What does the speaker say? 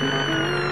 Música